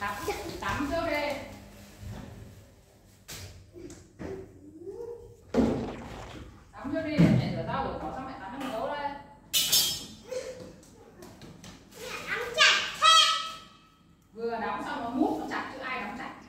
tắm tắm trước đi. Tắm trước đi mẹ rửa tao buổi tối xong mẹ tắm cho mày gấu đây vừa đóng xong nó mút nó chặt chứ ai đóng chặt.